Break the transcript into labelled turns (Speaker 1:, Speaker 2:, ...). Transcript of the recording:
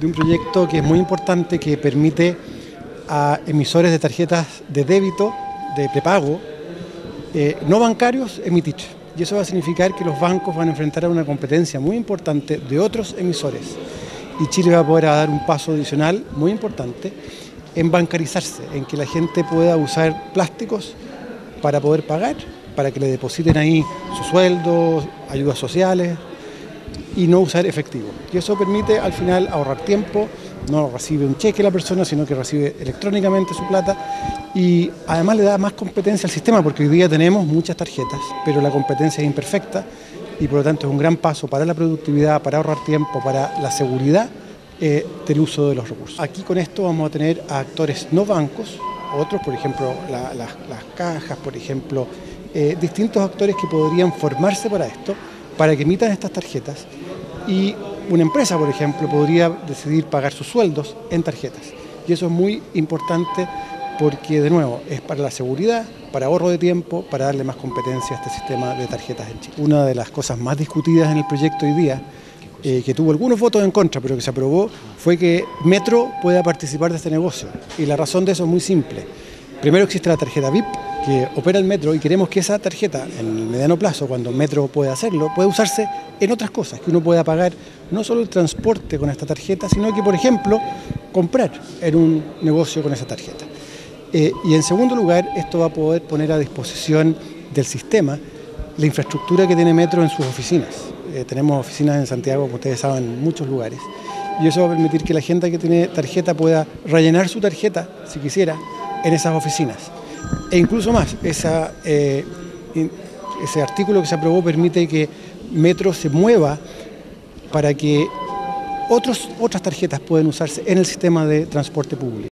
Speaker 1: de un proyecto que es muy importante que permite a emisores de tarjetas de débito, de prepago, eh, no bancarios, emitir. Y eso va a significar que los bancos van a enfrentar a una competencia muy importante de otros emisores. Y Chile va a poder dar un paso adicional muy importante en bancarizarse, en que la gente pueda usar plásticos para poder pagar, para que le depositen ahí sus sueldos, ayudas sociales y no usar efectivo. Y eso permite al final ahorrar tiempo, no recibe un cheque la persona, sino que recibe electrónicamente su plata y además le da más competencia al sistema, porque hoy día tenemos muchas tarjetas, pero la competencia es imperfecta y por lo tanto es un gran paso para la productividad, para ahorrar tiempo, para la seguridad eh, del uso de los recursos. Aquí con esto vamos a tener a actores no bancos, otros, por ejemplo, las cajas, por ejemplo, eh, distintos actores que podrían formarse para esto, para que emitan estas tarjetas y una empresa, por ejemplo, podría decidir pagar sus sueldos en tarjetas. Y eso es muy importante porque, de nuevo, es para la seguridad, para ahorro de tiempo, para darle más competencia a este sistema de tarjetas en Chile. Una de las cosas más discutidas en el proyecto hoy día eh, que tuvo algunos votos en contra, pero que se aprobó, fue que Metro pueda participar de este negocio. Y la razón de eso es muy simple. Primero existe la tarjeta VIP, que opera el metro, y queremos que esa tarjeta, en el mediano plazo, cuando Metro pueda hacerlo, pueda usarse en otras cosas, que uno pueda pagar no solo el transporte con esta tarjeta, sino que, por ejemplo, comprar en un negocio con esa tarjeta. Eh, y en segundo lugar, esto va a poder poner a disposición del sistema la infraestructura que tiene Metro en sus oficinas. Eh, tenemos oficinas en Santiago, como ustedes saben, en muchos lugares. Y eso va a permitir que la gente que tiene tarjeta pueda rellenar su tarjeta, si quisiera, en esas oficinas. E incluso más, eh, ese artículo que se aprobó permite que Metro se mueva para que otras tarjetas puedan usarse en el sistema de transporte público.